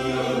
Amen.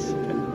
Okay.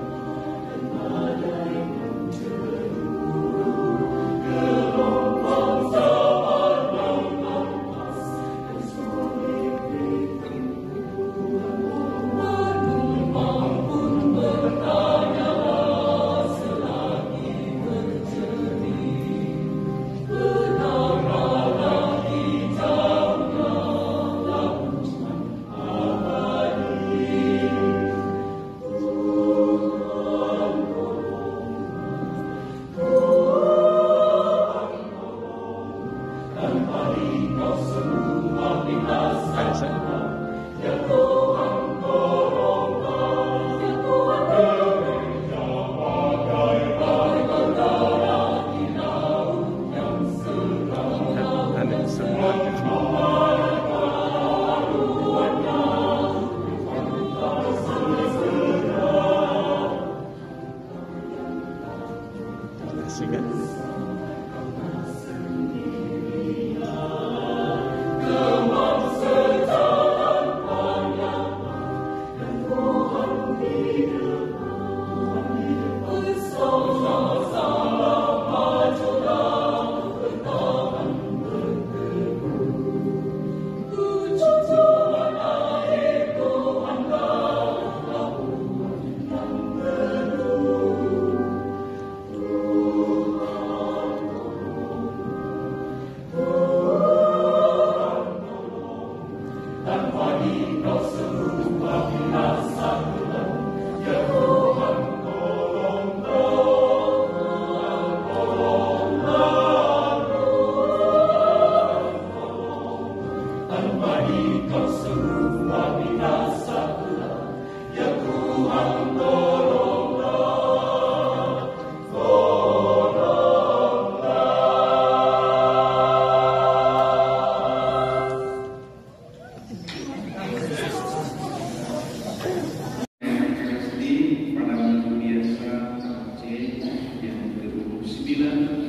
Asia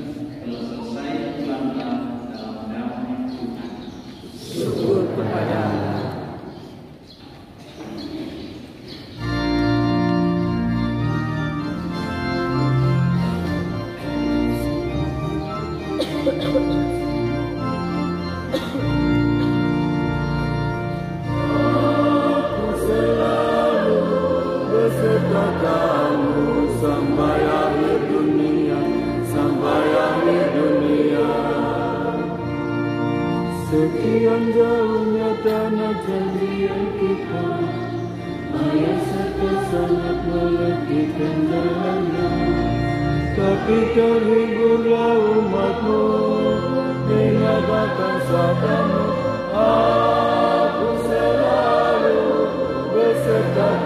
yang jauhnya tanah yang kita. Ayah serta sangat melekitkan jalannya. Tapi terhiburlah umatmu. Dengan datang sabdamu Aku selalu beserta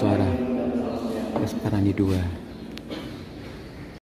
suara. Sekarang di dua.